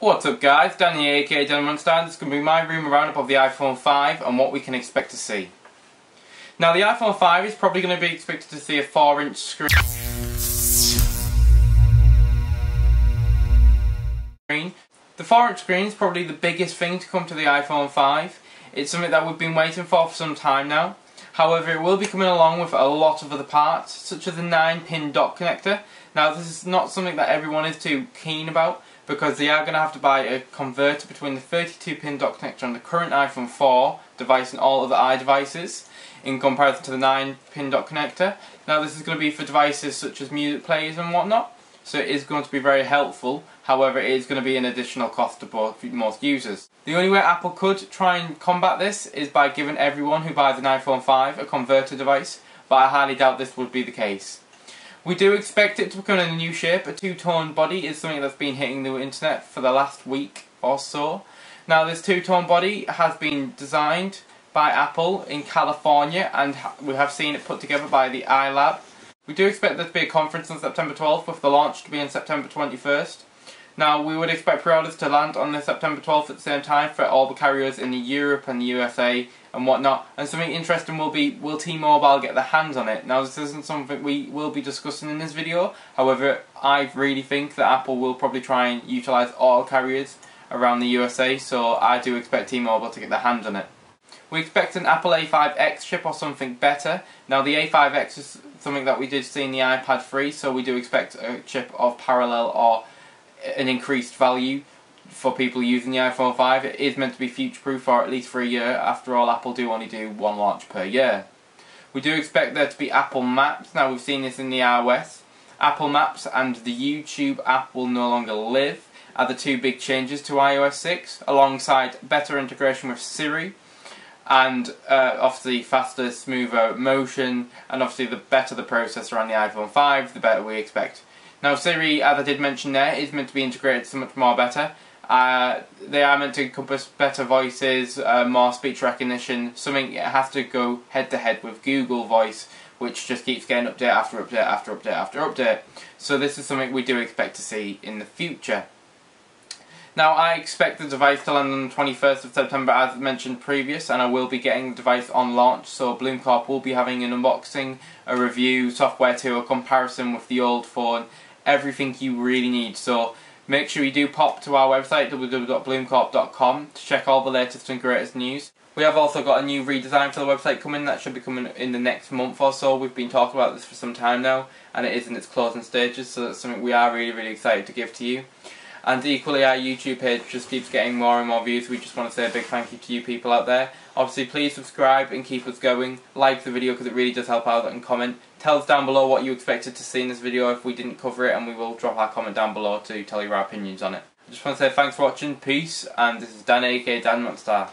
What's up guys, Danny aka Dan. This is going to be my room roundup of the iPhone 5 and what we can expect to see. Now the iPhone 5 is probably going to be expected to see a 4 inch screen. The 4 inch screen is probably the biggest thing to come to the iPhone 5. It's something that we've been waiting for for some time now. However, it will be coming along with a lot of other parts, such as the 9 pin dock connector. Now this is not something that everyone is too keen about because they are going to have to buy a converter between the 32 pin dock connector on the current iPhone 4 device and all other iDevices in comparison to the 9 pin dock connector. Now this is going to be for devices such as music players and whatnot, so it is going to be very helpful. However, it is going to be an additional cost to most users. The only way Apple could try and combat this is by giving everyone who buys an iPhone 5 a converter device, but I highly doubt this would be the case. We do expect it to become a new shape. A two-tone body is something that's been hitting the internet for the last week or so. Now this two-tone body has been designed by Apple in California and we have seen it put together by the iLab. We do expect there to be a conference on September 12th with the launch to be on September 21st. Now we would expect pre-orders to land on the September 12th at the same time for all the carriers in Europe and the USA and whatnot. And something interesting will be, will T-Mobile get their hands on it? Now this isn't something we will be discussing in this video, however I really think that Apple will probably try and utilise all carriers around the USA, so I do expect T-Mobile to get their hands on it. We expect an Apple A5X chip or something better. Now the A5X is something that we did see in the iPad 3, so we do expect a chip of parallel or an increased value for people using the iPhone 5. It is meant to be future-proof for at least for a year. After all, Apple do only do one launch per year. We do expect there to be Apple Maps. Now, we've seen this in the iOS. Apple Maps and the YouTube app will no longer live are the two big changes to iOS 6, alongside better integration with Siri, and uh, obviously faster, smoother motion, and obviously the better the processor on the iPhone 5, the better we expect now Siri, as I did mention there, is meant to be integrated so much more better. Uh, they are meant to encompass better voices, uh, more speech recognition, something it has to go head to head with Google Voice, which just keeps getting update after update after update after update. So this is something we do expect to see in the future. Now I expect the device to land on the 21st of September as mentioned previous and I will be getting the device on launch so BloomeCorp will be having an unboxing, a review, software to a comparison with the old phone everything you really need. So make sure you do pop to our website www.bloomecorp.com to check all the latest and greatest news. We have also got a new redesign for the website coming that should be coming in the next month or so. We've been talking about this for some time now and it is in its closing stages so that's something we are really really excited to give to you. And equally our YouTube page just keeps getting more and more views. We just want to say a big thank you to you people out there. Obviously please subscribe and keep us going. Like the video because it really does help out and comment. Tell us down below what you expected to see in this video if we didn't cover it and we will drop our comment down below to tell you our opinions on it. I just want to say thanks for watching, peace, and this is Dan aka Dan Monster.